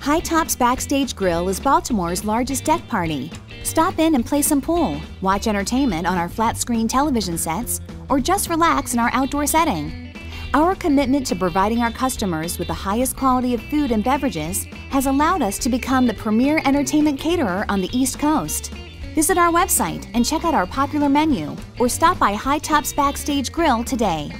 Hightopps Backstage Grille is Baltimore's largest deck party. Stop in and play some pool, watch entertainment on our flat screen television sets, or just relax in our outdoor setting. Our commitment to providing our customers with the highest quality of food and beverages has allowed us to become the premier entertainment caterer on the East Coast. Visit our website and check out our popular menu or stop by Hightopps Backstage Grille today.